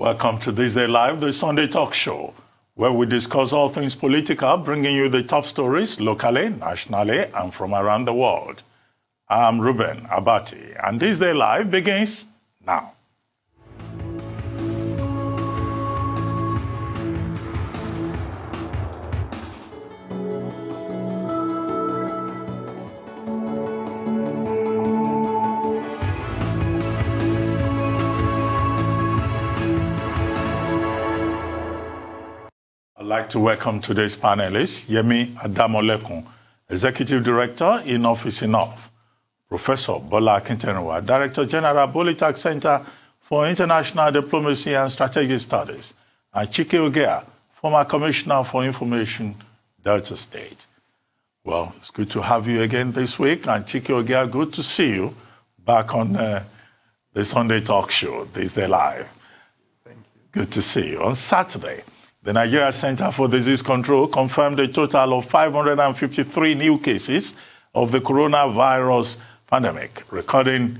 Welcome to This Day Live, the Sunday talk show, where we discuss all things political, bringing you the top stories locally, nationally, and from around the world. I'm Reuben Abati, and This Day Live begins now. Like to welcome today's panelists, Yemi Adamolekun, Executive Director Enough Is Enough, Professor Bola Akinterinwa, Director General Bolytag Center for International Diplomacy and Strategic Studies, and Chike Ogeah, former Commissioner for Information, Delta State. Well, it's good to have you again this week, and Chike Ogeah, good to see you back on uh, the Sunday talk show, This Day Live. Thank you. Good to see you. On Saturday, the Nigeria Center for Disease Control confirmed a total of 553 new cases of the coronavirus pandemic, recording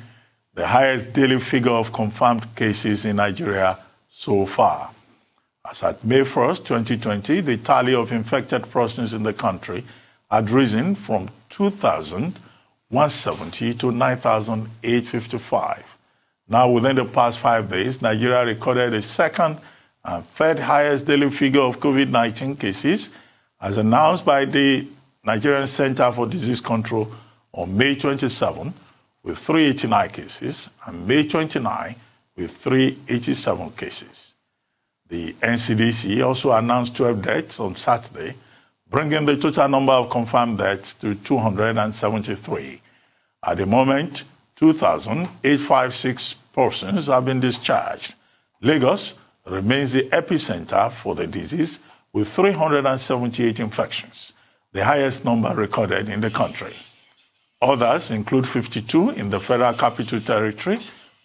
the highest daily figure of confirmed cases in Nigeria so far. As at May 1st, 2020, the tally of infected persons in the country had risen from 2,170 to 9,855. Now, within the past five days, Nigeria recorded a second and third highest daily figure of COVID 19 cases, as announced by the Nigerian Center for Disease Control on May 27, with 389 cases, and May 29, with 387 cases. The NCDC also announced 12 deaths on Saturday, bringing the total number of confirmed deaths to 273. At the moment, 2,856 persons have been discharged. Lagos remains the epicenter for the disease with 378 infections, the highest number recorded in the country. Others include 52 in the Federal Capital Territory,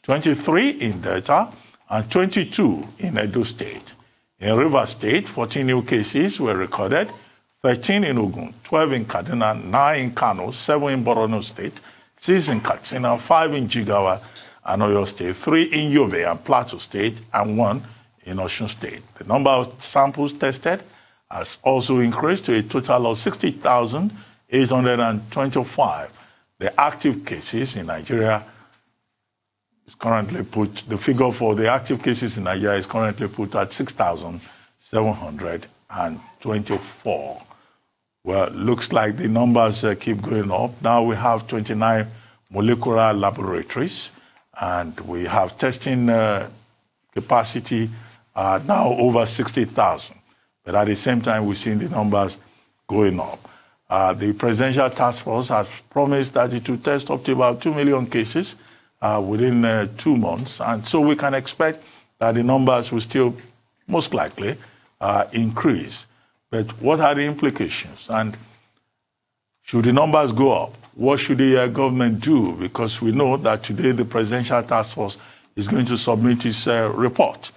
23 in Delta, and 22 in Edo State. In River State, 14 new cases were recorded, 13 in Ogun, 12 in Kaduna, 9 in Kano, 7 in Borno State, 6 in Katsina, 5 in Jigawa and Oyo State, 3 in Yobe and Plateau State, and 1 in Osun State. The number of samples tested has also increased to a total of 60,825. The active cases in Nigeria is currently put, the figure for the active cases in Nigeria is currently put at 6,724. Well, looks like the numbers uh, keep going up. Now we have 29 molecular laboratories, and we have testing uh, capacity uh, now over 60,000. But at the same time, we're seeing the numbers going up. Uh, the Presidential Task Force has promised that it will test up to about 2 million cases uh, within uh, two months. And so we can expect that the numbers will still, most likely, uh, increase. But what are the implications? And should the numbers go up? What should the uh, government do? Because we know that today the Presidential Task Force is going to submit its report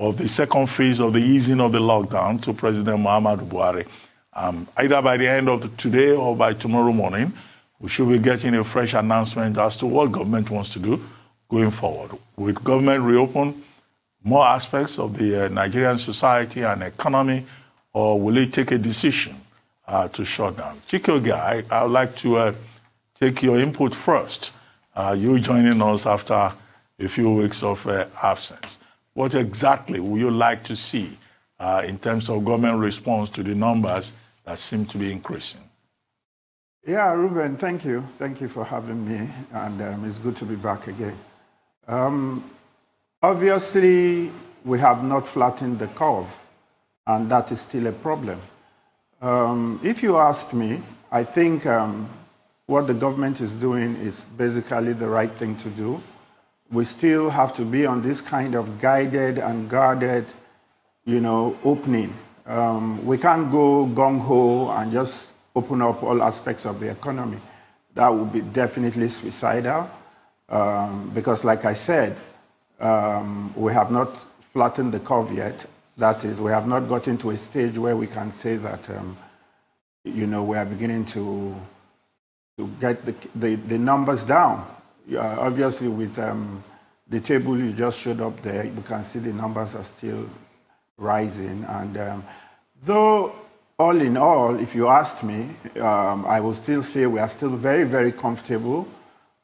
of the second phase of the easing of the lockdown to President Muhammadu Buhari. Um, either by the end of today or by tomorrow morning, we should be getting a fresh announcement as to what government wants to do going forward. Will government reopen more aspects of the uh, Nigerian society and economy, or will it take a decision uh, to shut down? Chike Ogeah, I, I would like to uh, take your input first. Uh, you joining us after a few weeks of uh, absence. What exactly would you like to see uh, in terms of government response to the numbers that seem to be increasing? Yeah, Reuben, thank you. Thank you for having me, and um, it's good to be back again. Um, obviously, we have not flattened the curve, and that is still a problem. Um, if you asked me, I think um, what the government is doing is basically the right thing to do we still have to be on this kind of guided and guarded, you know, opening. Um, we can't go gung ho and just open up all aspects of the economy. That would be definitely suicidal um, because, like I said, um, we have not flattened the curve yet. That is, we have not gotten to a stage where we can say that, um, you know, we are beginning to, to get the, the, the numbers down obviously with um, the table you just showed up there, you can see the numbers are still rising. And um, though all in all, if you asked me, um, I will still say we are still very, very comfortable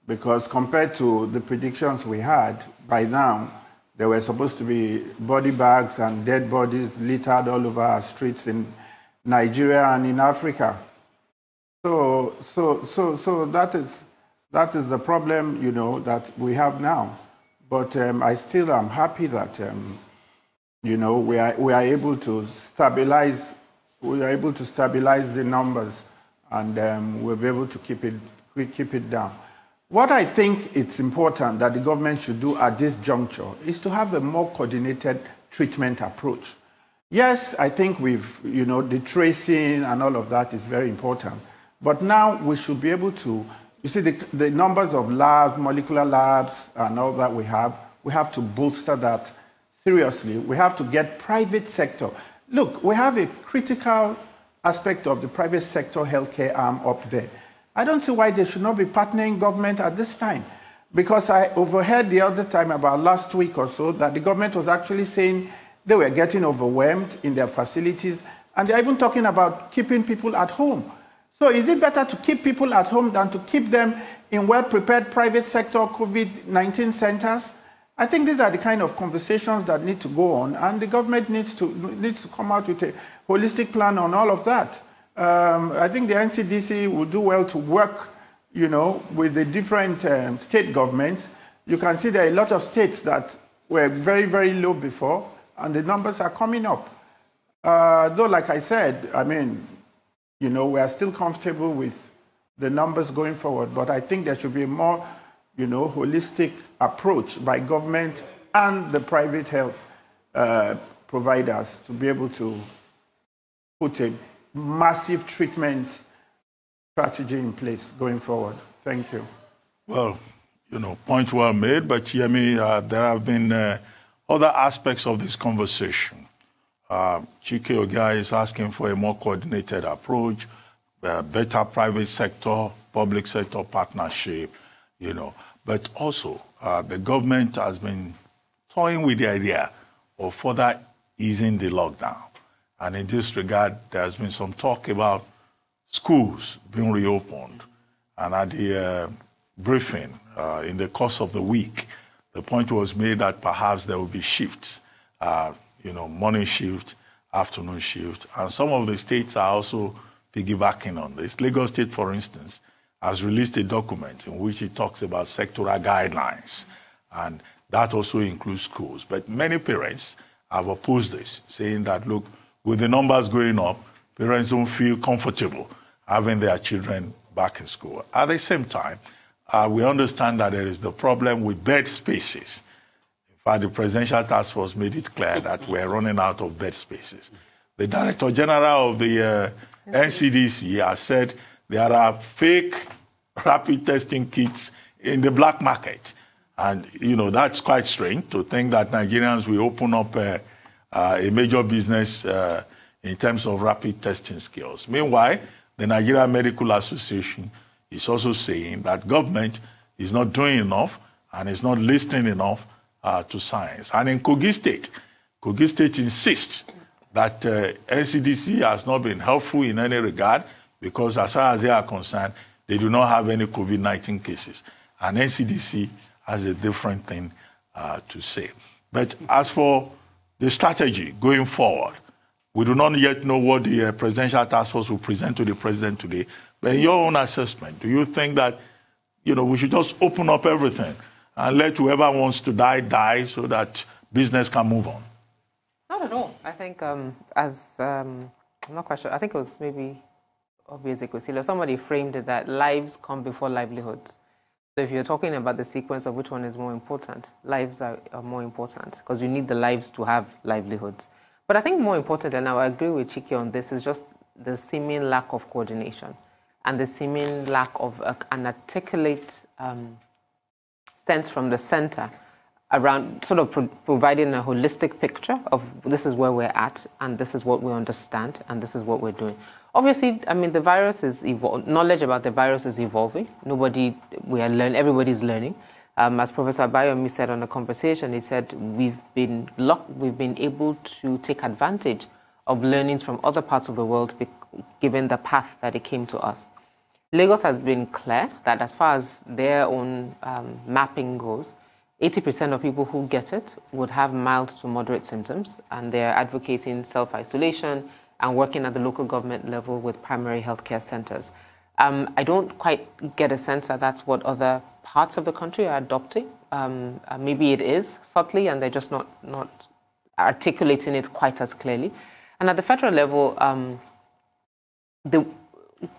because compared to the predictions we had, by now, there were supposed to be body bags and dead bodies littered all over our streets in Nigeria and in Africa. So, so, so, so that is that is the problem, you know, that we have now. But um, I still am happy that, um, you know, we are, we are able to stabilize, we are able to stabilize the numbers and um, we'll be able to keep it, keep it down. What I think it's important that the government should do at this juncture is to have a more coordinated treatment approach. Yes, I think we've, you know, the tracing and all of that is very important. But now we should be able to you see, the, the numbers of labs, molecular labs, and all that we have, we have to bolster that seriously. We have to get private sector. Look, we have a critical aspect of the private sector healthcare arm up there. I don't see why they should not be partnering government at this time. Because I overheard the other time, about last week or so, that the government was actually saying they were getting overwhelmed in their facilities, and they're even talking about keeping people at home. So is it better to keep people at home than to keep them in well-prepared private sector COVID-19 centers? I think these are the kind of conversations that need to go on, and the government needs to, needs to come out with a holistic plan on all of that. Um, I think the NCDC will do well to work, you know, with the different um, state governments. You can see there are a lot of states that were very, very low before, and the numbers are coming up. Uh, though, like I said, I mean, you know, we are still comfortable with the numbers going forward, but I think there should be a more, you know, holistic approach by government and the private health uh, providers to be able to put a massive treatment strategy in place going forward. Thank you. Well, you know, point well made, but Yemi, uh, there have been uh, other aspects of this conversation uh, Chike Ogeah is asking for a more coordinated approach, uh, better private sector, public sector partnership, you know. But also, uh, the government has been toying with the idea of further easing the lockdown. And in this regard, there has been some talk about schools being reopened. And at the uh, briefing uh, in the course of the week, the point was made that perhaps there will be shifts uh, you know, morning shift, afternoon shift. And some of the states are also piggybacking on this. Lagos State, for instance, has released a document in which it talks about sectoral guidelines. And that also includes schools. But many parents have opposed this, saying that, look, with the numbers going up, parents don't feel comfortable having their children back in school. At the same time, uh, we understand that there is the problem with bed spaces but the Presidential Task Force made it clear that we're running out of bed spaces. The Director General of the uh, NCDC has said there are fake rapid testing kits in the black market. And, you know, that's quite strange to think that Nigerians will open up uh, uh, a major business uh, in terms of rapid testing skills. Meanwhile, the Nigeria Medical Association is also saying that government is not doing enough and is not listening enough uh, to science. And in Kogi State, Kogi State insists that uh, NCDC has not been helpful in any regard because, as far as they are concerned, they do not have any COVID 19 cases. And NCDC has a different thing uh, to say. But as for the strategy going forward, we do not yet know what the uh, presidential task force will present to the president today. But in your own assessment, do you think that you know we should just open up everything? And let whoever wants to die die so that business can move on? Not at all. I think um, as um, I'm not quite sure. I think it was maybe Oby Ezekwesili. Somebody framed it that lives come before livelihoods. So if you're talking about the sequence of which one is more important, lives are, are more important because you need the lives to have livelihoods. But I think more important, and I agree with Chike on this, is just the seeming lack of coordination and the seeming lack of uh, an articulate um, sense from the center around sort of pro providing a holistic picture of this is where we're at and this is what we understand and this is what we're doing. Obviously, I mean, the virus is evolving, knowledge about the virus is evolving. Nobody, we are learning, everybody's learning. Um, as Professor Bayomi said on the conversation, he said we've been locked, we've been able to take advantage of learnings from other parts of the world, given the path that it came to us. Lagos has been clear that as far as their own um, mapping goes, 80% of people who get it would have mild to moderate symptoms, and they're advocating self isolation and working at the local government level with primary healthcare centers. Um, I don't quite get a sense that that's what other parts of the country are adopting. Um, uh, maybe it is subtly, and they're just not, not articulating it quite as clearly. And at the federal level, um, the,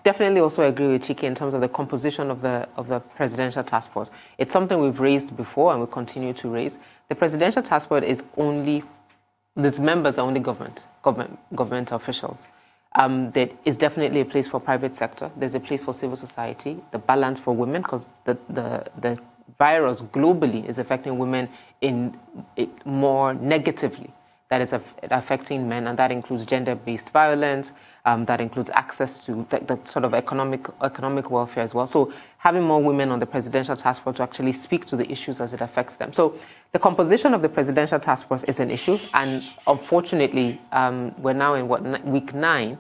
definitely also agree with Chike in terms of the composition of the of the presidential task force. It's something we've raised before and we continue to raise. The presidential task force is only its members are only government government government officials. Um, there is definitely a place for private sector. There's a place for civil society. The balance for women, because the, the the virus globally is affecting women in more negatively that is affecting men, and that includes gender-based violence, um, that includes access to the, the, sort of economic economic welfare as well. So having more women on the presidential task force to actually speak to the issues as it affects them. So the composition of the presidential task force is an issue, and unfortunately, um, we're now in what week nine.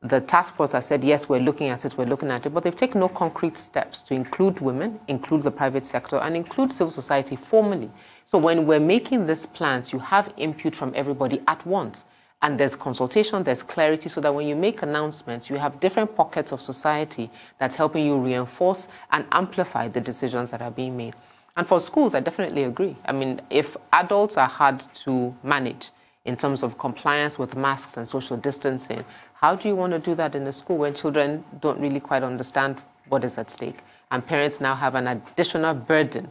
The task force has said, yes, we're looking at it, we're looking at it, but they've taken no concrete steps to include women, include the private sector, and include civil society formally. So when we're making these plans, you have input from everybody at once. And there's consultation, there's clarity, so that when you make announcements, you have different pockets of society that's helping you reinforce and amplify the decisions that are being made. And for schools, I definitely agree. I mean, if adults are hard to manage in terms of compliance with masks and social distancing, how do you want to do that in a school when children don't really quite understand what is at stake? And parents now have an additional burden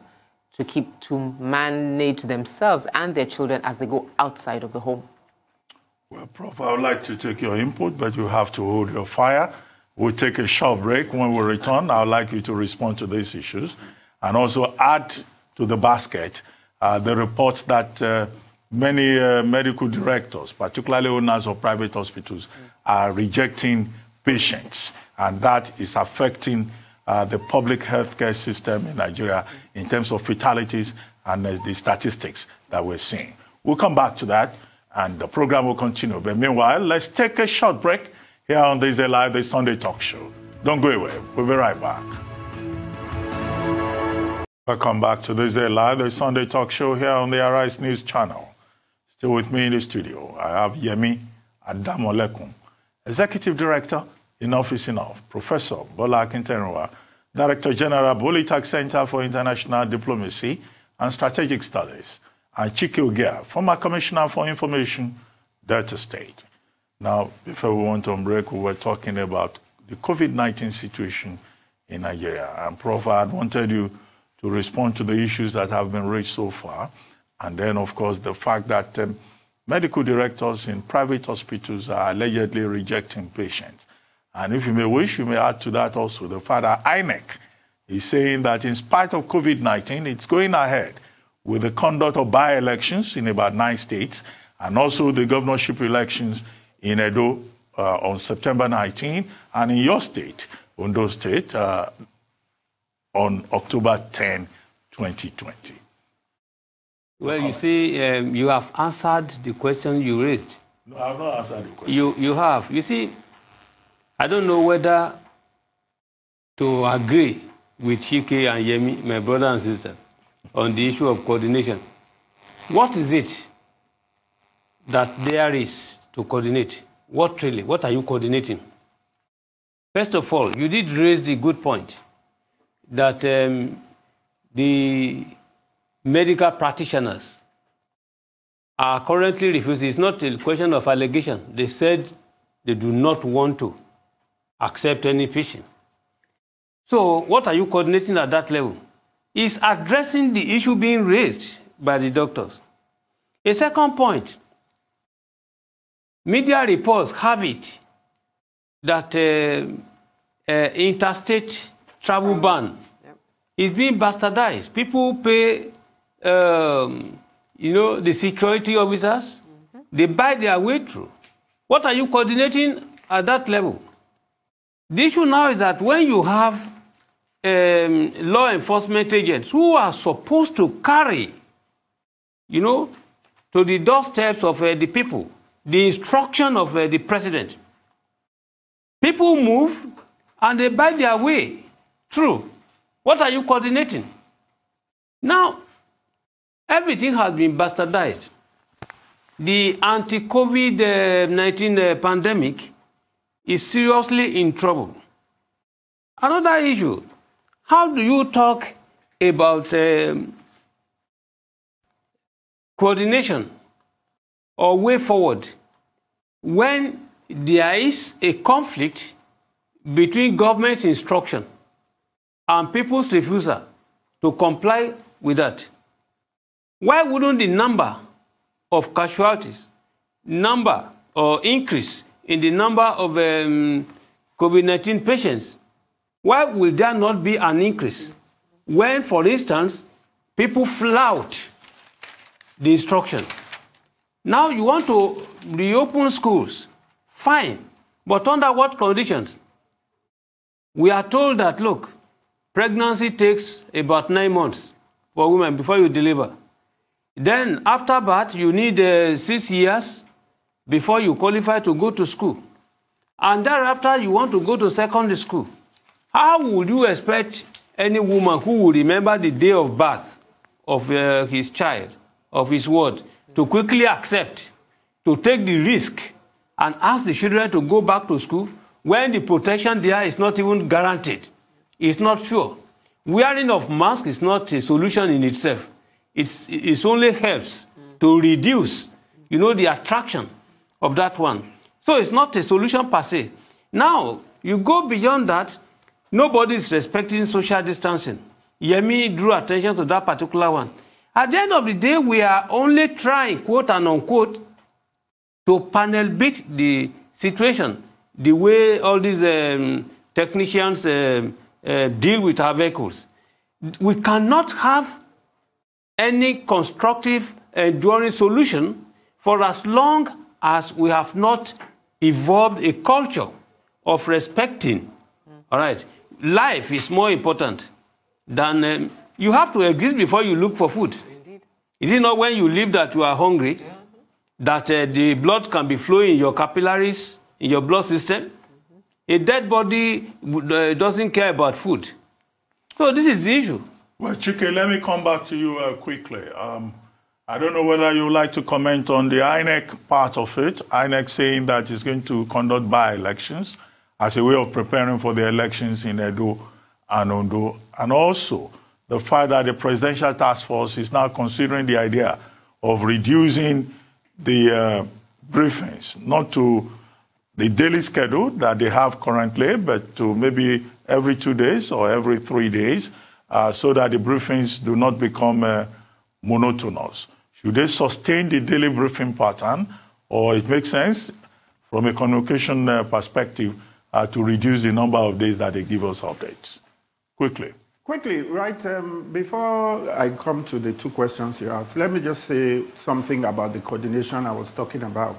to keep to manage themselves and their children as they go outside of the home. Well, Prof, I would like to take your input, but you have to hold your fire. We'll take a short break. When we return, I would like you to respond to these issues and also add to the basket uh, the reports that uh, many uh, medical directors, particularly owners of private hospitals, are rejecting patients, and that is affecting uh, the public healthcare system in Nigeria in terms of fatalities and uh, the statistics that we're seeing. We'll come back to that and the program will continue. But meanwhile, let's take a short break here on This Day Live, the Sunday Talk Show. Don't go away. We'll be right back. Welcome back to This Day Live, the Sunday Talk Show here on the Arise News Channel. Still with me in the studio, I have Yemi Adamolekun, Executive Director in Office of Professor Bola Akinterinwa, Director General Bolytag Center for International Diplomacy and Strategic Studies, and Chike Ogeah, former Commissioner for Information, Delta State. Now, before we went on break, we were talking about the COVID-19 situation in Nigeria. And Prof, I wanted you to respond to the issues that have been raised so far. And then, of course, the fact that um, medical directors in private hospitals are allegedly rejecting patients. And if you may wish, you may add to that also the father INEC is saying that in spite of COVID 19, it's going ahead with the conduct of by elections in about nine states and also the governorship elections in Edo uh, on September 19 and in your state, Ondo State, uh, on October 10, 2020. Well, you see, um, you have answered the question you raised. No, I have not answered the question. You, you have. You see, I don't know whether to agree with Chike and Yemi, my brother and sister, on the issue of coordination. What is it that there is to coordinate? What really? What are you coordinating? First of all, you did raise the good point that um, the medical practitioners are currently refusing. It's not a question of allegation. They said they do not want to accept any patient. So, what are you coordinating at that level? Is addressing the issue being raised by the doctors. A second point media reports have it that uh, uh, interstate travel ban is being bastardized. People pay, um, you know, the security officers, mm -hmm. they buy their way through. What are you coordinating at that level? The issue now is that when you have um, law enforcement agents who are supposed to carry, you know, to the doorsteps of uh, the people the instruction of uh, the president. People move and they buy their way through. What are you coordinating? Now, everything has been bastardized. The anti COVID 19 uh, pandemic is seriously in trouble. Another issue how do you talk about um, coordination or way forward when there is a conflict between government's instruction and people's refusal to comply with that? Why wouldn't the number of casualties, number or increase in the number of um, COVID 19 patients, why will there not be an increase when, for instance, people flout the instruction? Now you want to reopen schools. Fine. But under what conditions? We are told that, look, pregnancy takes about nine months for women before you deliver. Then after birth, you need uh, six years before you qualify to go to school. And thereafter, you want to go to secondary school. How would you expect any woman who will remember the day of birth of uh, his child, of his word, to quickly accept, to take the risk, and ask the children to go back to school when the protection there is not even guaranteed? It's not sure. Wearing of mask is not a solution in itself. It's, it only helps to reduce, you know, the attraction of that one. So it's not a solution per se. Now, you go beyond that, nobody is respecting social distancing. Yemi drew attention to that particular one. At the end of the day, we are only trying, quote and unquote, to panel beat the situation the way all these um, technicians uh, uh, deal with our vehicles. We cannot have any constructive, enduring solution for as long as we have not evolved a culture of respecting. Mm. All right. Life is more important than um, you have to exist before you look for food. Indeed. Is it not when you live that you are hungry yeah. that uh, the blood can be flowing in your capillaries, in your blood system? A dead body uh, doesn't care about food. So this is the issue. Well, Chike, let me come back to you uh, quickly. Um, I don't know whether you would like to comment on the INEC part of it. INEC saying that it's going to conduct by-elections as a way of preparing for the elections in Edo and Ondo, and also the fact that the Presidential Task Force is now considering the idea of reducing the uh, briefings, not to the daily schedule that they have currently, but to maybe every two days or every three days, uh, so that the briefings do not become uh, monotonous. Should they sustain the daily briefing pattern, or it makes sense from a communication uh, perspective uh, to reduce the number of days that they give us updates? Quickly. Quickly, right, um, before I come to the two questions you asked, let me just say something about the coordination I was talking about.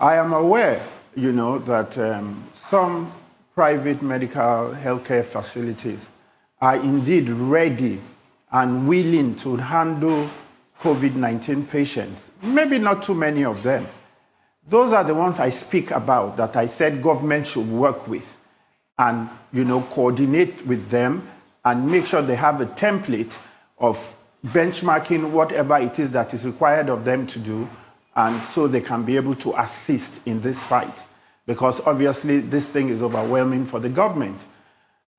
I am aware, you know, that um, some private medical healthcare facilities are indeed ready and willing to handle COVID 19 patients. Maybe not too many of them. Those are the ones I speak about that I said government should work with and, you know, coordinate with them and make sure they have a template of benchmarking whatever it is that is required of them to do, and so they can be able to assist in this fight. Because obviously, this thing is overwhelming for the government.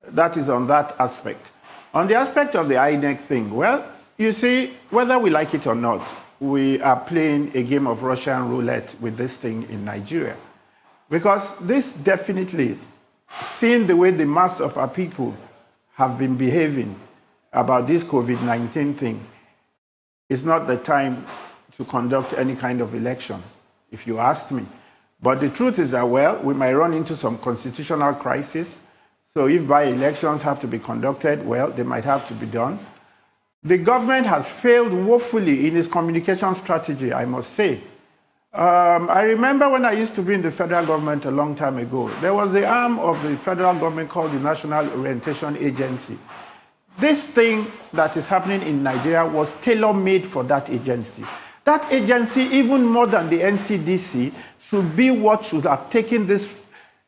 That is on that aspect. On the aspect of the INEC thing, well, you see, whether we like it or not, we are playing a game of Russian roulette with this thing in Nigeria. Because this definitely, seeing the way the mass of our people have been behaving about this COVID 19 thing, it's not the time to conduct any kind of election, if you ask me. But the truth is that, well, we might run into some constitutional crisis. So if by elections have to be conducted, well, they might have to be done. The government has failed woefully in its communication strategy, I must say. Um, I remember when I used to be in the federal government a long time ago, there was the arm of the federal government called the National Orientation Agency. This thing that is happening in Nigeria was tailor made for that agency. That agency, even more than the NCDC, should be what should have taken this,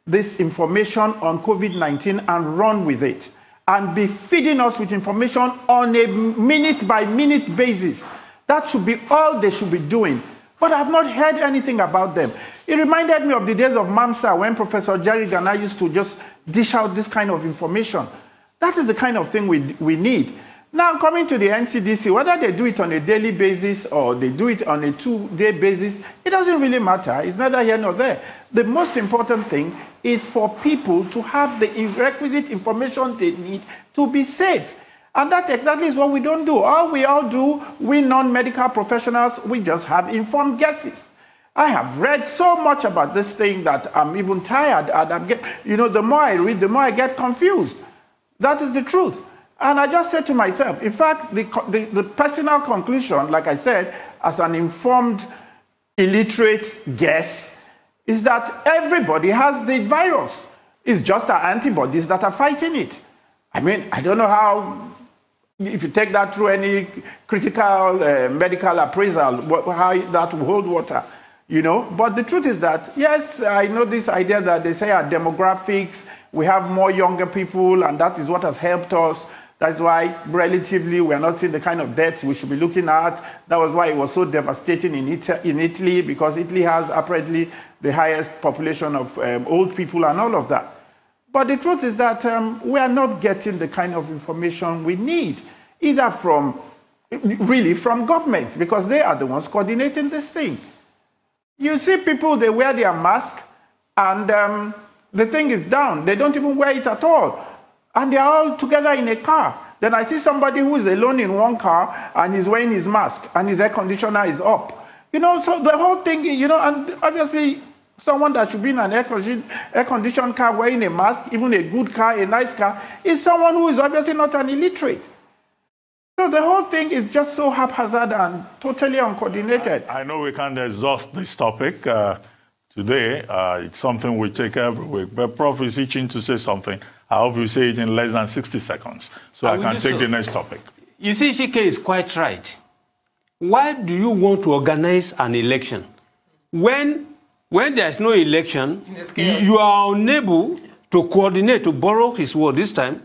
this information on COVID 19 and run with it and be feeding us with information on a minute by minute basis. That should be all they should be doing. But I've not heard anything about them. It reminded me of the days of MAMSER when Professor Jerry Gana used to just dish out this kind of information. That is the kind of thing we, we need. Now, coming to the NCDC, whether they do it on a daily basis or they do it on a two day basis, it doesn't really matter. It's neither here nor there. The most important thing is for people to have the requisite information they need to be safe. And that exactly is what we don't do. All we all do, we non medical professionals, we just have informed guesses. I have read so much about this thing that I'm even tired. And I'm get, you know, the more I read, the more I get confused. That is the truth. And I just said to myself, in fact, the, the, the personal conclusion, like I said, as an informed, illiterate guess, is that everybody has the virus. It's just our antibodies that are fighting it. I mean, I don't know how, if you take that through any critical uh, medical appraisal, how that will hold water, you know. But the truth is that, yes, I know this idea that they say our demographics, we have more younger people, and that is what has helped us. That's why, relatively, we're not seeing the kind of deaths we should be looking at. That was why it was so devastating in, Ita in Italy, because Italy has apparently the highest population of um, old people and all of that. But the truth is that um, we are not getting the kind of information we need, either from, really, from government, because they are the ones coordinating this thing. You see people, they wear their mask, and um, the thing is down. They don't even wear it at all. And they're all together in a car. Then I see somebody who is alone in one car and he's wearing his mask and his air conditioner is up. You know, so the whole thing, you know, and obviously someone that should be in an air, conditioned, car wearing a mask, even a good car, a nice car, is someone who is obviously not an illiterate. So the whole thing is just so haphazard and totally uncoordinated. I, I know we can't exhaust this topic. Uh, today. Uh, it's something we take every week. But Prof is itching to say something. I hope you say it in less than 60 seconds so I, I can take so. the next topic. You see, Chike is quite right. Why do you want to organize an election? When, when there's no election, you are unable to coordinate, to borrow his word this time.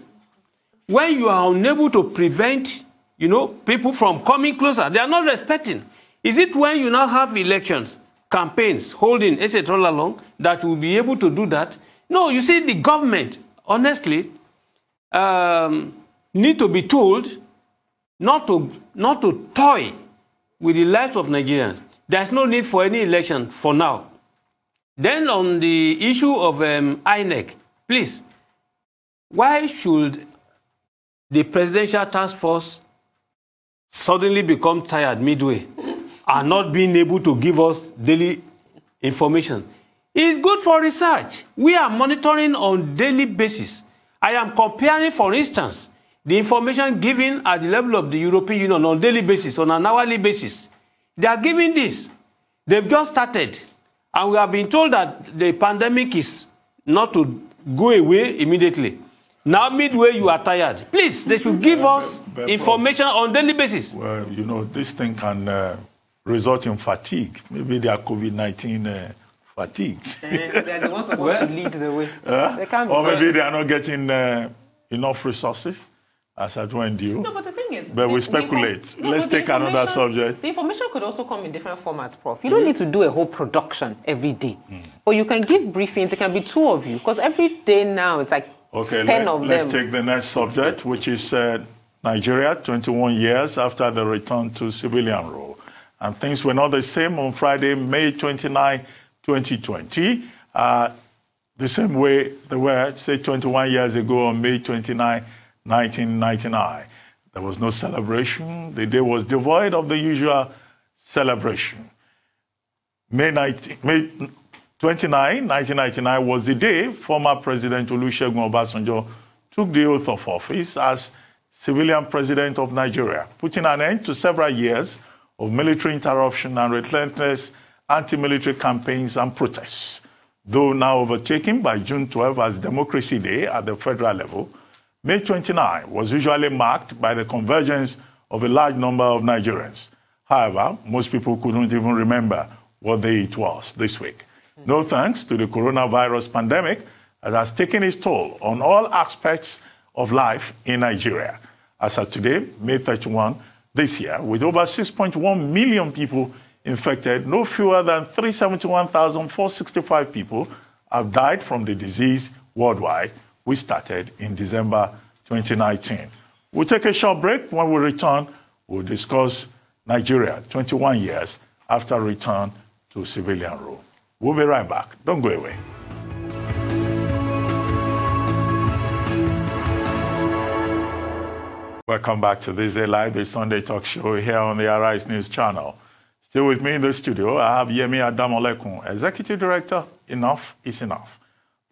When you are unable to prevent, you know, people from coming closer, they are not respecting. Is it when you now have elections campaigns, holding, etc., all along, that you will be able to do that. No, you see, the government, honestly, um, need to be told not to, not to toy with the lives of Nigerians. There's no need for any election for now. Then on the issue of um, INEC, please, why should the presidential task force suddenly become tired midway? are not being able to give us daily information. It's good for research. We are monitoring on daily basis. I am comparing, for instance, the information given at the level of the European Union on daily basis, on an hourly basis. They are giving this. They've just started. And we have been told that the pandemic is not to go away immediately. Now, midway, you are tired. Please, they should give us information on daily basis. Well, you know, this thing can uh, result in fatigue. Maybe they are COVID 19 uh, fatigued. Eh, they're the ones supposed to lead the way. Uh, or maybe they are not getting uh, enough resources as at when due. No, but the thing is, but the, we speculate. No, Let's take another subject. The information could also come in different formats, Prof. You don't mm. need to do a whole production every day, mm. but you can give briefings. It can be two of you because every day now it's like okay, ten let, of let's them. Let's take the next subject, which is uh, Nigeria, 21 years after the return to civilian rule. And things were not the same on Friday, May 29, 2020. Uh, the same way they were, say, 21 years ago on May 29, 1999. There was no celebration. The day was devoid of the usual celebration. May, 19, May 29, 1999 was the day former President Olusegun Obasanjo took the oath of office as civilian president of Nigeria, putting an end to several years of military interruption and relentless anti-military campaigns and protests. Though now overtaken by June 12 as Democracy Day at the federal level, May 29 was usually marked by the convergence of a large number of Nigerians. However, most people couldn't even remember what day it was this week. No thanks to the coronavirus pandemic that has taken its toll on all aspects of life in Nigeria. As of today, May 31 this year, with over 6.1 million people infected, no fewer than 371,465 people have died from the disease worldwide, which started in December 2019. We'll take a short break. When we return, we'll discuss Nigeria 21 years after return to civilian rule. We'll be right back. Don't go away. Welcome back to this day live, the Sunday talk show here on the Arise News channel. Still with me in the studio, I have Yemi Adamolekun, Executive Director, Enough is Enough.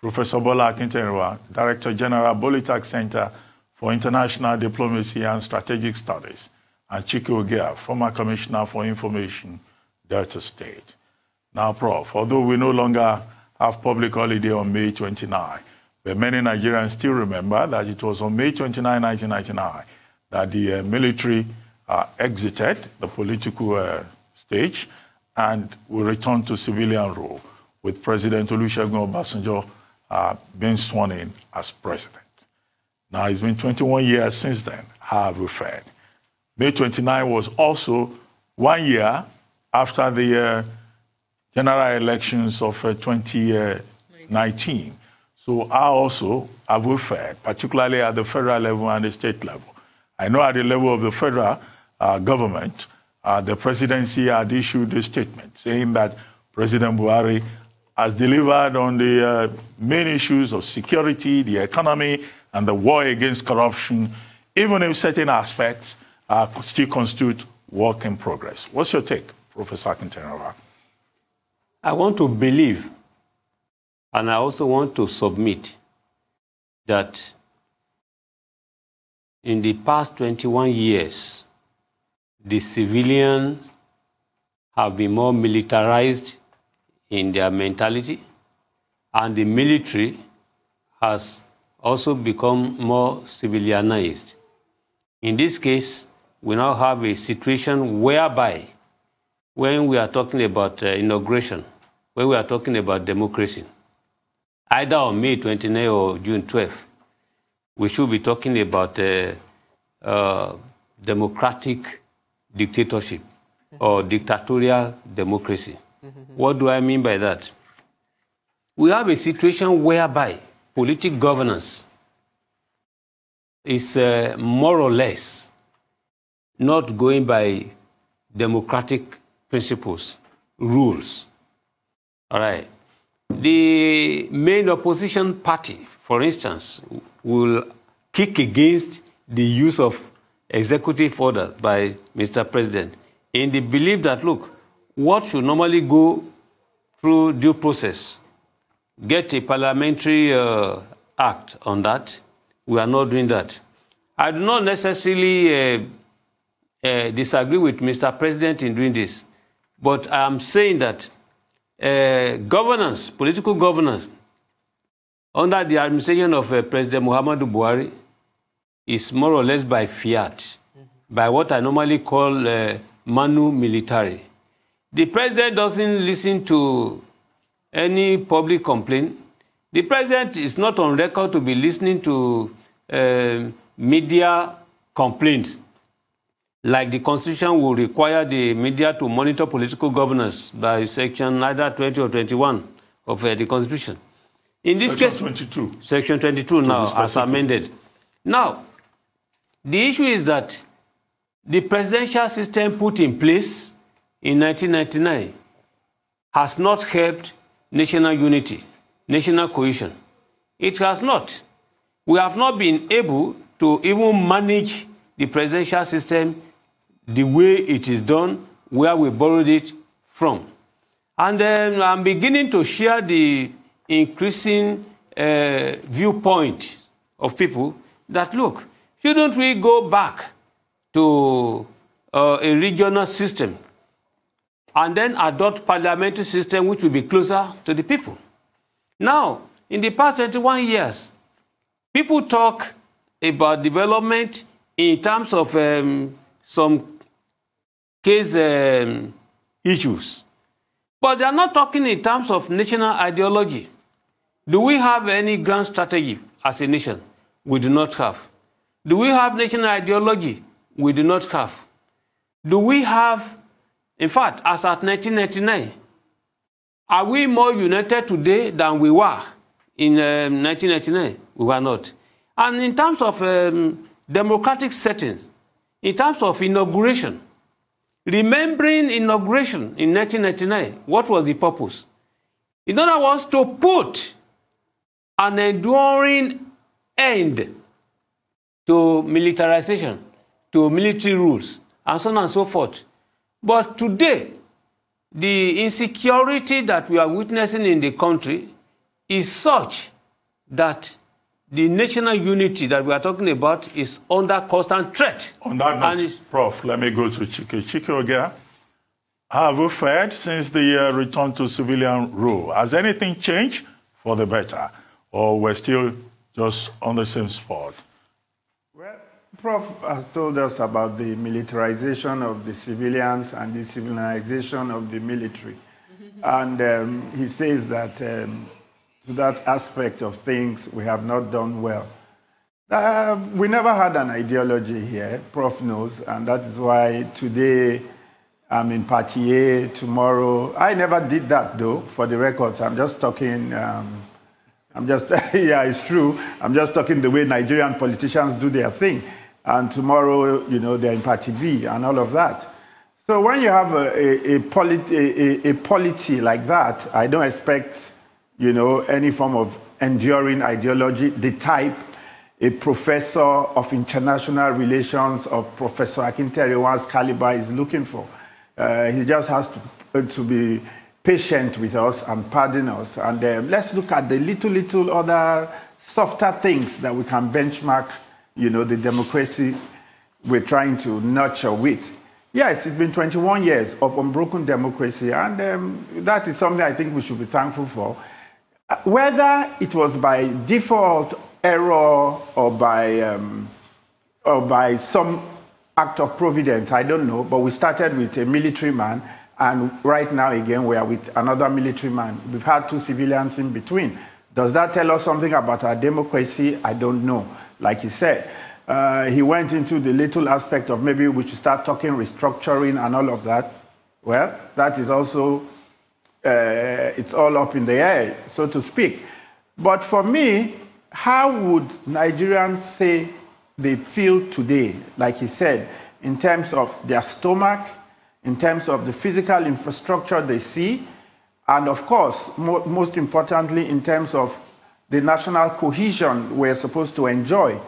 Professor Bola Akinterinwa, Director General Bolytag Center for International Diplomacy and Strategic Studies, and Chike Ogeah, former Commissioner for Information, Delta State. Now, Prof, although we no longer have public holiday on May 29, but many Nigerians still remember that it was on May 29, 1999, that the uh, military uh, exited the political uh, stage and we returned to civilian rule with President Olusegun Obasanjo uh, being sworn in as president. Now, it's been 21 years since then. How have we fared? May 29 was also one year after the uh, general elections of uh, 2019. So how also have we fared, particularly at the federal level and the state level? I know at the level of the federal uh, government, uh, the presidency had issued a statement saying that President Buhari has delivered on the uh, main issues of security, the economy, and the war against corruption, even if certain aspects uh, still constitute work in progress. What's your take, Professor Akinterinwa? I want to believe, and I also want to submit that in the past 21 years, the civilians have been more militarized in their mentality, and the military has also become more civilianized. In this case, we now have a situation whereby, when we are talking about uh, inauguration, when we are talking about democracy, either on May 29 or June 12, we should be talking about uh, uh, democratic dictatorship or dictatorial democracy. What do I mean by that? We have a situation whereby political governance is uh, more or less not going by democratic principles, rules. All right. The main opposition party, for instance, will kick against the use of executive orders by Mr. President in the belief that, look, what should normally go through due process, get a parliamentary uh, act on that, we are not doing that. I do not necessarily uh, uh, disagree with Mr. President in doing this, but I am saying that uh, governance, political governance, under the administration of uh, President Muhammadu Buhari, is more or less by fiat, mm -hmm. by what I normally call uh, manu militari. The president doesn't listen to any public complaint. The president is not on record to be listening to uh, media complaints. Like the constitution will require the media to monitor political governance by section either 20 or 21 of uh, the constitution. In this section case, 22. Section 22 now, as amended. Now, the issue is that the presidential system put in place in 1999 has not helped national unity, national cohesion. It has not. We have not been able to even manage the presidential system the way it is done, where we borrowed it from. And then I'm beginning to share the increasing uh, viewpoint of people that look, shouldn't we go back to uh, a regional system and then adopt parliamentary system which will be closer to the people. Now, in the past 21 years, people talk about development in terms of um, some case um, issues. But they are not talking in terms of national ideology. Do we have any grand strategy as a nation? We do not have. Do we have national ideology? We do not have. Do we have, in fact, as at 1999, are we more united today than we were in um, 1999? We were not. And in terms of um, democratic settings, in terms of inauguration, remembering inauguration in 1999, what was the purpose? In other words, to put an enduring end to militarization, to military rules, and so on and so forth. But today, the insecurity that we are witnessing in the country is such that the national unity that we are talking about is under constant threat. On that note, Prof, let me go to Chike. Chike. How have we fared since the uh, return to civilian rule? Has anything changed for the better? Or we're still just on the same spot? Prof has told us about the militarization of the civilians and the civilization of the military. and um, he says that um, to that aspect of things, we have not done well. Uh, we never had an ideology here, Prof knows, and that is why today I'm in Party A, tomorrow. I never did that though, for the records. I'm just talking, um, I'm just, yeah, it's true. I'm just talking the way Nigerian politicians do their thing. And tomorrow, you know, they're in Party B and all of that. So when you have a, a, a, polity, a, a polity like that, I don't expect you know, any form of enduring ideology, the type a professor of international relations of Professor Akinterinwa's caliber is looking for. Uh, he just has to, to be patient with us and pardon us. And uh, let's look at the little, little other softer things that we can benchmark, you know, the democracy we're trying to nurture with. Yes, it's been 21 years of unbroken democracy, and um, that is something I think we should be thankful for. Whether it was by default error or by, um, or by some act of providence, I don't know, but we started with a military man, and right now again we are with another military man. We've had two civilians in between. Does that tell us something about our democracy? I don't know. Like you said, uh, he went into the little aspect of maybe we should start talking restructuring and all of that. Well, that is also uh, it's all up in the air, so to speak. But for me, how would Nigerians say they feel today, like he said, in terms of their stomach, in terms of the physical infrastructure they see, and of course, mo most importantly, in terms of the national cohesion we're supposed to enjoy?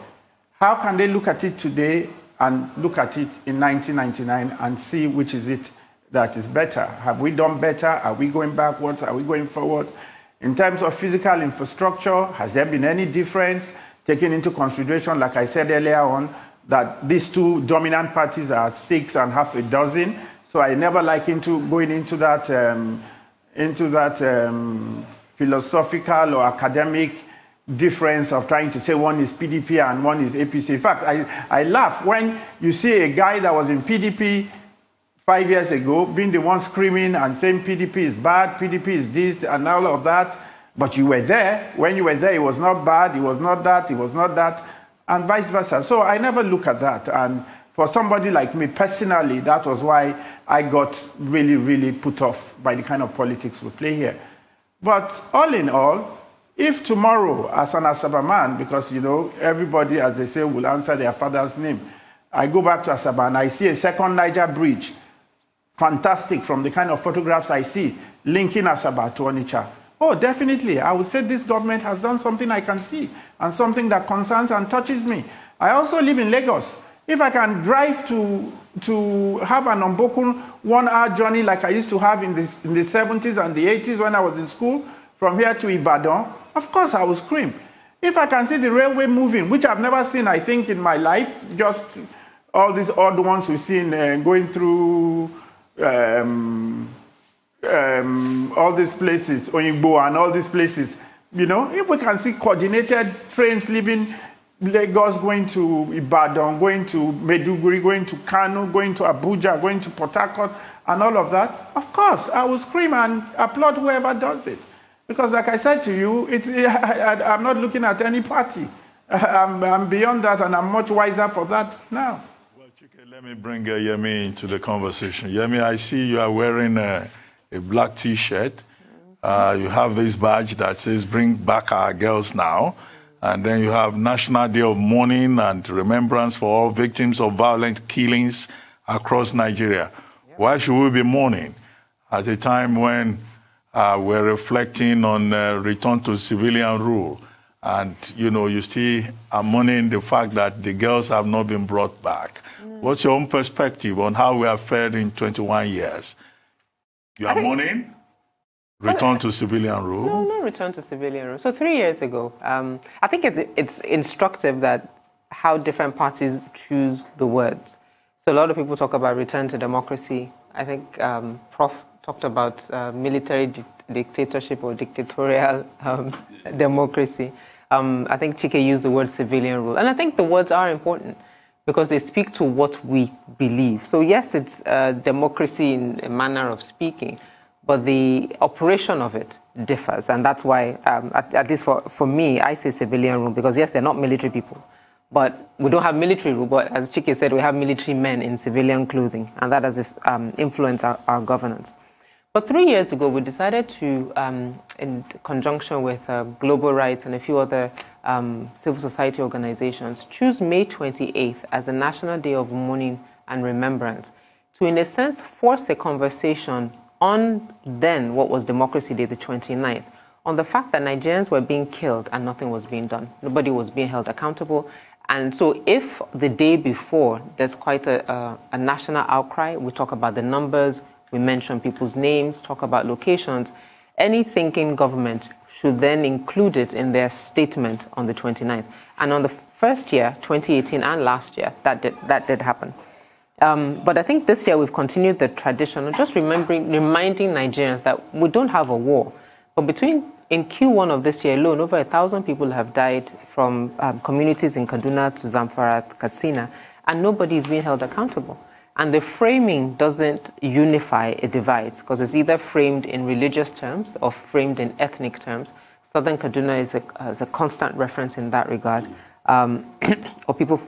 How can they look at it today and look at it in 1999 and see which is it that is better? Have we done better? Are we going backwards? Are we going forward? In terms of physical infrastructure, has there been any difference? Taking into consideration, like I said earlier on, that these two dominant parties are six and half a dozen. So I never like into going into that um, into that um, philosophical or academic difference of trying to say one is PDP and one is APC. In fact, I, I laugh when you see a guy that was in PDP five years ago, being the one screaming and saying PDP is bad, PDP is this, and all of that. But you were there. When you were there, it was not bad, it was not that, it was not that, and vice versa. So I never look at that. And for somebody like me personally, that was why I got really, really put off by the kind of politics we play here. But all in all, if tomorrow, as an Asaba man, because you know everybody, as they say, will answer their father's name, I go back to Asaba and I see a second Niger bridge fantastic from the kind of photographs I see linking Asaba to Onitsha. Oh, definitely. I would say this government has done something I can see and something that concerns and touches me. I also live in Lagos. If I can drive to, to have an unbroken one hour journey like I used to have in, this, in the 70s and the 80s when I was in school, from here to Ibadan, of course I will scream. If I can see the railway moving, which I've never seen, I think, in my life, just all these odd ones we've seen uh, going through um, um, all these places, Oyingbo and all these places, you know, if we can see coordinated trains leaving Lagos, going to Ibadan, going to Maiduguri, going to Kano, going to Abuja, going to Port Harcourt, and all of that, of course, I will scream and applaud whoever does it. Because, like I said to you, it, I, am not looking at any party. I'm, I'm, beyond that, and I'm much wiser for that now. Well, Chike, let me bring uh, Yemi into the conversation. Yemi, I see you are wearing a, a black t shirt. Uh, you have this badge that says Bring Back Our Girls Now. And then you have National Day of Mourning and Remembrance for all victims of violent killings across Nigeria. Yep. Why should we be mourning at a time when uh, we're reflecting on uh, return to civilian rule? And, you know, you still are mourning the fact that the girls have not been brought back. Mm. What's your own perspective on how we have fared in 21 years? You are mourning? Return to civilian rule? No, no return to civilian rule. So three years ago, um, I think it's, it's instructive that how different parties choose the words. So a lot of people talk about return to democracy. I think um, Prof talked about uh, military di- dictatorship or dictatorial um, democracy. Um, I think Chike used the word civilian rule. And I think the words are important because they speak to what we believe. So yes, it's uh, democracy in a manner of speaking, but the operation of it differs. And that's why, um, at, at, least for, for me, I say civilian rule because, yes, they're not military people. But we don't have military rule, but as Chike said, we have military men in civilian clothing, and that has um, influenced our, our, governance. But three years ago, we decided to, um, in conjunction with uh, Global Rights and a few other um, civil society organizations, choose May 28th as a National Day of Mourning and Remembrance to, in a sense, force a conversation on then what was Democracy Day, the 29th, on the fact that Nigerians were being killed and nothing was being done. Nobody was being held accountable. And so, if the day before there's quite a, a, a national outcry, we talk about the numbers, we mention people's names, talk about locations, any thinking government should then include it in their statement on the 29th. And on the first year, 2018 and last year, that did, that did happen. Um, but I think this year we've continued the tradition of just remembering, reminding Nigerians that we don't have a war. But between in Q1 of this year alone, over a thousand people have died from um, communities in Kaduna to Zamfara, to Katsina, and nobody is being held accountable. And the framing doesn't unify, it divides, because it's either framed in religious terms or framed in ethnic terms. Southern Kaduna is a, is a constant reference in that regard. Um, or people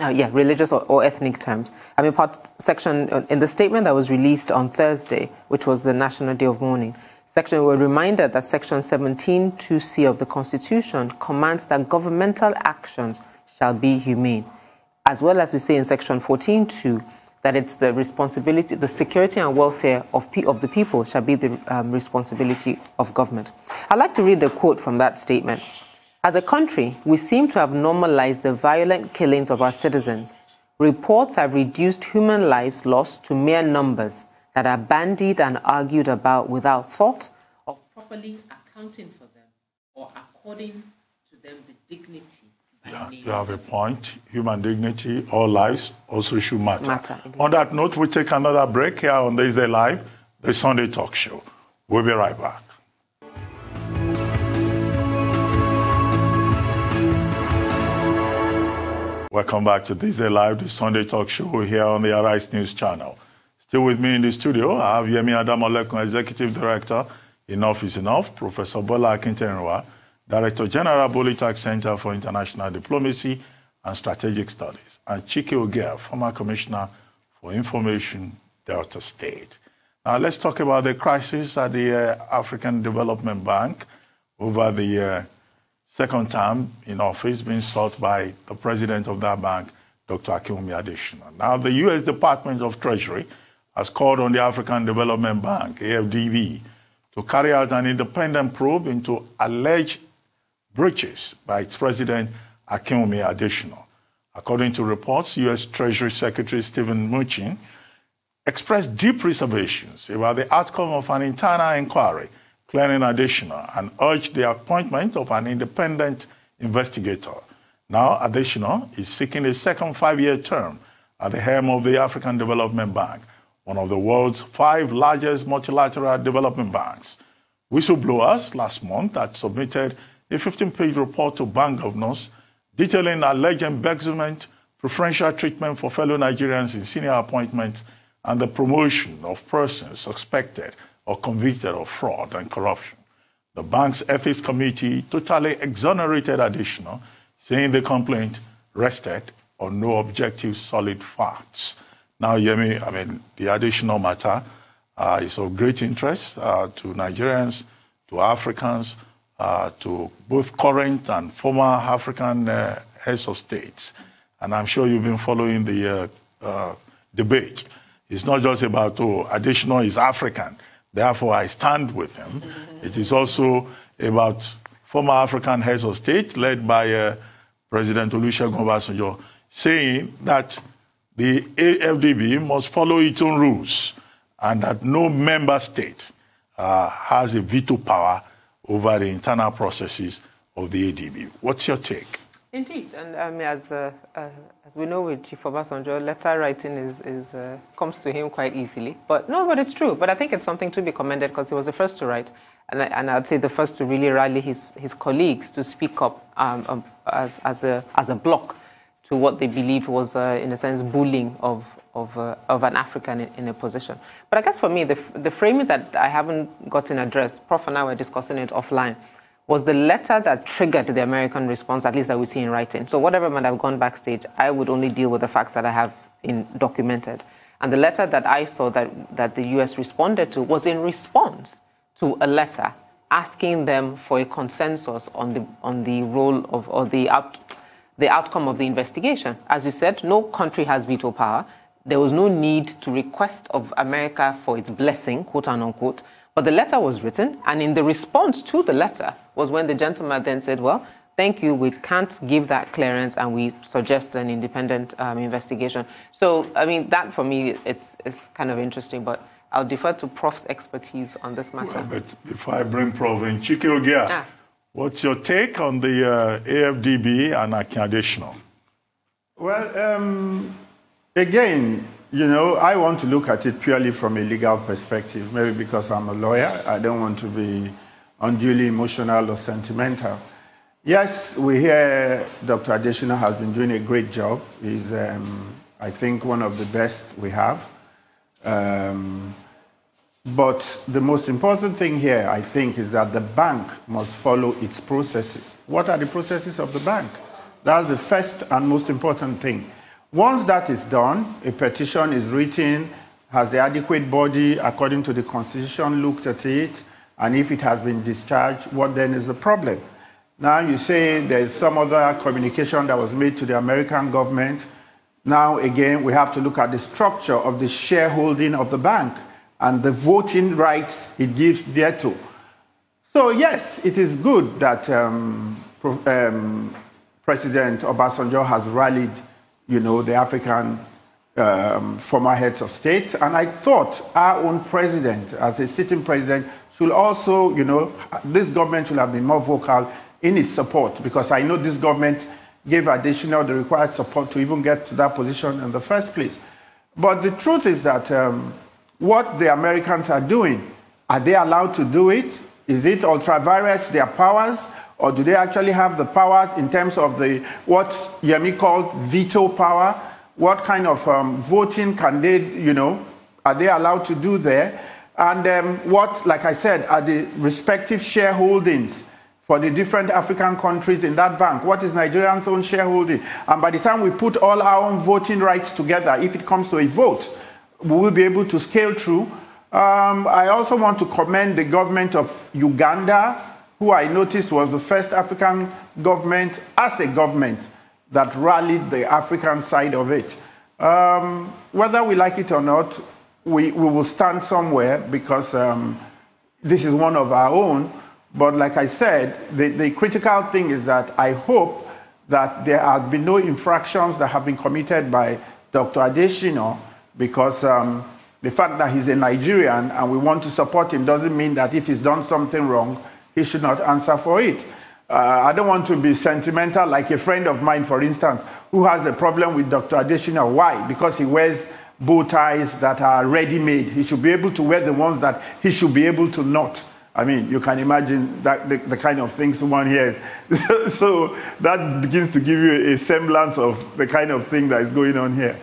uh, yeah, religious or, or, ethnic terms. I mean, part section in the statement that was released on Thursday, which was the National Day of Mourning, section were reminded that Section 17.2c of the Constitution commands that governmental actions shall be humane, as well as we say in Section 14.2 that it's the responsibility, the security and welfare of, of the people shall be the um, responsibility of government. I'd like to read the quote from that statement. As a country, we seem to have normalized the violent killings of our citizens. Reports have reduced human lives lost to mere numbers that are bandied and argued about without thought of properly accounting for them or according to them the dignity. Yeah, you have a point. Human dignity, all lives also should matter. matter on that note, we take another break here on This Day Live, the Sunday Talk Show. We'll be right back. Welcome back to This Day Live, the Sunday talk show here on the Arise News channel. Still with me in the studio, I have Yemi Adamolekun, Executive Director, Enough is Enough, Professor Bola Akinterinwa, Director General Bolytag Center for International Diplomacy and Strategic Studies, and Chike Ogeah, former Commissioner for Information, Delta State. Now let's talk about the crisis at the uh, African Development Bank over the uh, second term in office being sought by the president of that bank, Dr. Akinwumi Adesina. Now, the U.S. Department of Treasury has called on the African Development Bank, AFDB, to carry out an independent probe into alleged breaches by its president, Akinwumi Adesina. According to reports, U.S. Treasury Secretary Stephen Mnuchin expressed deep reservations about the outcome of an internal inquiry Clearing Adesina and urged the appointment of an independent investigator. Now, Adesina is seeking a second five year term at the helm of the African Development Bank. one of the world's five largest multilateral development banks. Whistleblowers last month had submitted a 15-page report to bank governors detailing alleged embezzlement, preferential treatment for fellow Nigerians in senior appointments, and the promotion of persons suspected or convicted of fraud and corruption. The bank's ethics committee totally exonerated Adesina, saying the complaint rested on no objective solid facts. Now, Yemi, I mean, the Adesina matter uh, is of great interest uh, to Nigerians, to Africans, uh, to both current and former African uh, heads of states. And I'm sure you've been following the uh, uh, debate. It's not just about, oh, Adesina is African, therefore I stand with him. It is also about former African heads of state led by President Olusegun Obasanjo saying that the AFDB must follow its own rules and that no member state uh, has a veto power over the internal processes of the ADB. What's your take? Indeed, and I mean, as uh, uh, as we know with Chief Obasanjo, letter writing is, is uh, comes to him quite easily. But no, but it's true. But I think it's something to be commended because he was the first to write, and, I, and I'd say the first to really rally his, his colleagues to speak up um, um, as, as a as a block to what they believed was, uh, in a sense, bullying of of, uh, of an African in, in, a position. But I guess for me, the, the framing that I haven't gotten addressed, Prof and I were discussing it offline, was the letter that triggered the American response, at least that we see in writing. So whatever might have gone backstage, I would only deal with the facts that I have in, documented. And the letter that I saw that, that the US responded to was in response to a letter asking them for a consensus on the, on the role of, or the, out, the outcome of the investigation. As you said, no country has veto power there was no need to request of America for its blessing, quote unquote. But the letter was written, and in the response to the letter was when the gentleman then said, Well, thank you, we can't give that clearance, and we suggest an independent um, investigation. So, I mean, that for me, it's, it's kind of interesting, but I'll defer to Prof's expertise on this matter. Well, but before I bring Prof in, Chike Ogeah, ah. what's your take on the uh, AFDB and Akin Adesina? Well, um, Again, you know, I want to look at it purely from a legal perspective, maybe because I'm a lawyer. I don't want to be unduly emotional or sentimental. Yes, we hear Dr. Adesina has been doing a great job. He's, um, I think, one of the best we have. Um, but the most important thing here, I think, is that the bank must follow its processes. What are the processes of the bank? That's the first and most important thing. Once that is done, a petition is written, has the adequate body according to the Constitution looked at it, and if it has been discharged, what then is the problem? Now you say there's some other communication that was made to the American government. Now again, we have to look at the structure of the shareholding of the bank and the voting rights it gives thereto. So yes, it is good that um, um, President Obasanjo has rallied you know, the African um, former heads of state. And I thought our own president, as a sitting president, should also, you know, this government should have been more vocal in its support because I know this government gave Adesina the required support to even get to that position in the first place. But the truth is that um, what the Americans are doing, are they allowed to do it? Is it ultra vires, their powers? Or do they actually have the powers in terms of the what Yemi called veto power? What kind of um, voting can they, you know, are they allowed to do there? And um, what, like I said, are the respective shareholdings for the different African countries in that bank? What is Nigeria's own shareholding? And by the time we put all our own voting rights together, if it comes to a vote, we will be able to scale through. Um, I also want to commend the government of Uganda who I noticed was the first African government, as a government, that rallied the African side of it. Um, whether we like it or not, we, we will stand somewhere because um, this is one of our own. But like I said, the, the critical thing is that I hope that there have been no infractions that have been committed by Dr. Adesina because um, the fact that he's a Nigerian and we want to support him doesn't mean that if he's done something wrong, he should not answer for it. Uh, I don't want to be sentimental like a friend of mine, for instance, who has a problem with Dr. Adesina. Why? Because he wears bow ties that are ready made. He should be able to wear the ones that he should be able to not. I mean, you can imagine that the, the kind of things one hears. so that begins to give you a semblance of the kind of thing that is going on here.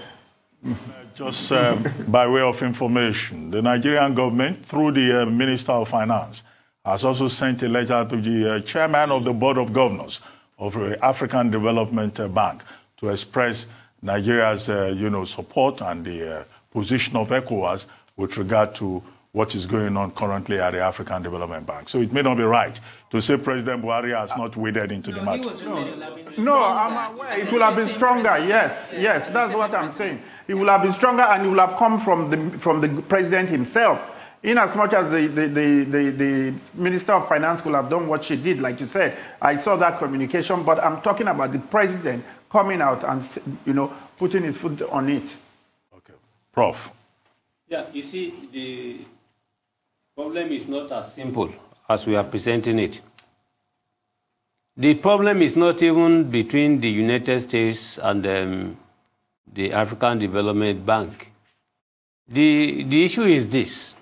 Just um, by way of information, the Nigerian government, through the uh, Minister of Finance, has also sent a letter to the uh, chairman of the Board of Governors of the African Development uh, Bank to express Nigeria's uh, you know, support and the uh, position of ECOWAS with regard to what is going on currently at the African Development Bank. So it may not be right to say President Buhari has not waded into no, the matter. No, no I'm aware. It will have been stronger. Yes, yes, that's what I'm saying. It will have been stronger and it will have come from the, from the president himself. In as much as the, the, the, the, the Minister of Finance could have done what she did, like you said, I saw that communication, but I'm talking about the president coming out and, you know, putting his foot on it. Okay. Prof. Yeah, you see, the problem is not as simple as we are presenting it. The problem is not even between the United States and um, the African Development Bank. The, the issue is this.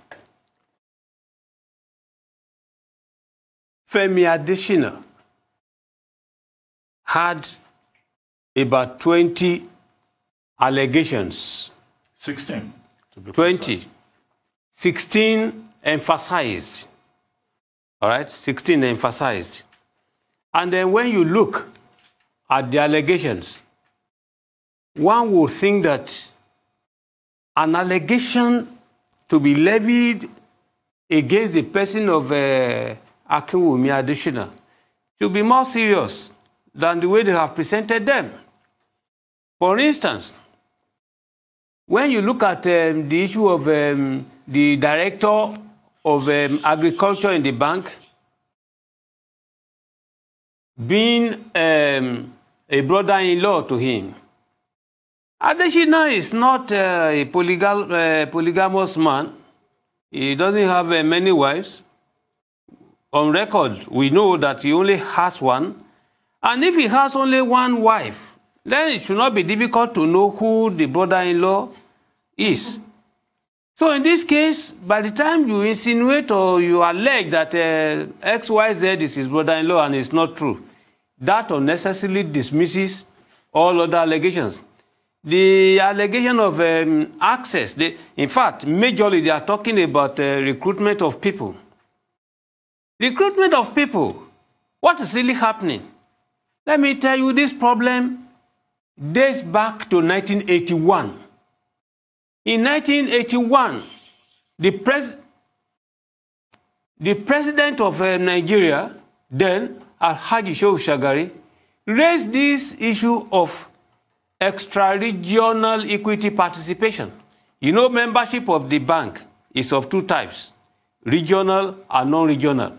Femi Adesina had about 20 allegations. 16. 20. 16 emphasized. All right? 16 emphasized. And then when you look at the allegations, one would think that an allegation to be levied against the person of uh, Akinwumi Adesina should be more serious than the way they have presented them. For instance, when you look at um, the issue of um, the director of um, agriculture in the bank being um, a brother-in-law to him, Adeshina is not uh, a polygam uh, polygamous man. He doesn't have uh, many wives. On record, we know that he only has one. And if he has only one wife, then it should not be difficult to know who the brother-in-law is. So in this case, by the time you insinuate or you allege that uh, XYZ is his brother-in-law and it's not true, that unnecessarily dismisses all other allegations. The allegation of um, access, they, in fact, majorly they are talking about uh, recruitment of people. Recruitment of people, what is really happening? Let me tell you, this problem dates back to 1981. In 1981, the, pres the president of uh, Nigeria, then Alhaji Shehu Shagari, raised this issue of extra-regional equity participation. You know, membership of the bank is of two types, regional and non-regional.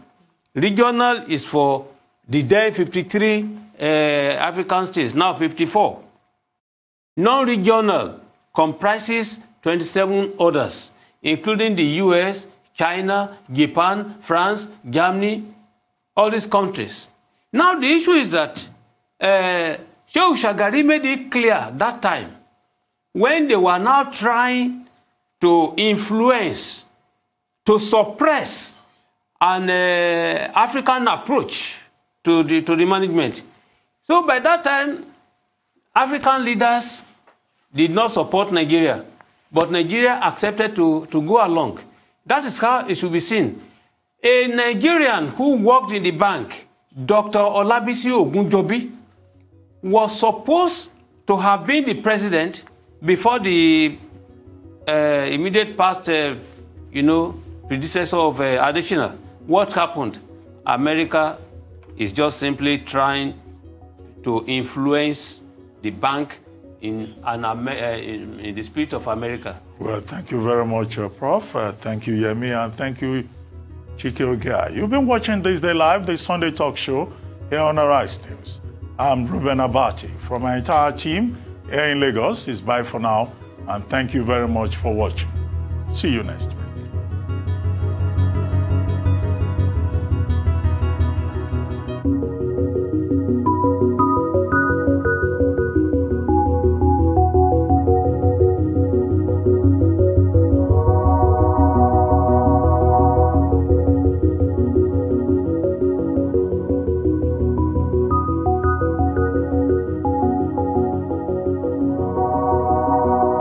Regional is for the then 53 uh, African states, now 54. Non-regional comprises 27 others, including the US, China, Japan, France, Germany, all these countries. Now the issue is that uh, Shehu Shagari made it clear that time when they were now trying to influence, to suppress an uh, African approach to the, to the management. So by that time, African leaders did not support Nigeria, but Nigeria accepted to, to go along. That is how it should be seen. A Nigerian who worked in the bank, Dr. Olabisi Ogunjobi, was supposed to have been the president before the uh, immediate past, uh, you know, predecessor of uh, Additional. What happened? America is just simply trying to influence the bank in, an, uh, in, in, the spirit of America. Well, thank you very much, uh, Prof. Uh, thank you, Yemi, and thank you, Chike Ogeah. You've been watching This Day Live, the Sunday talk show here on Arise News. I'm Reuben Abati. From my entire team here in Lagos, it's bye for now, and thank you very much for watching. See you next week.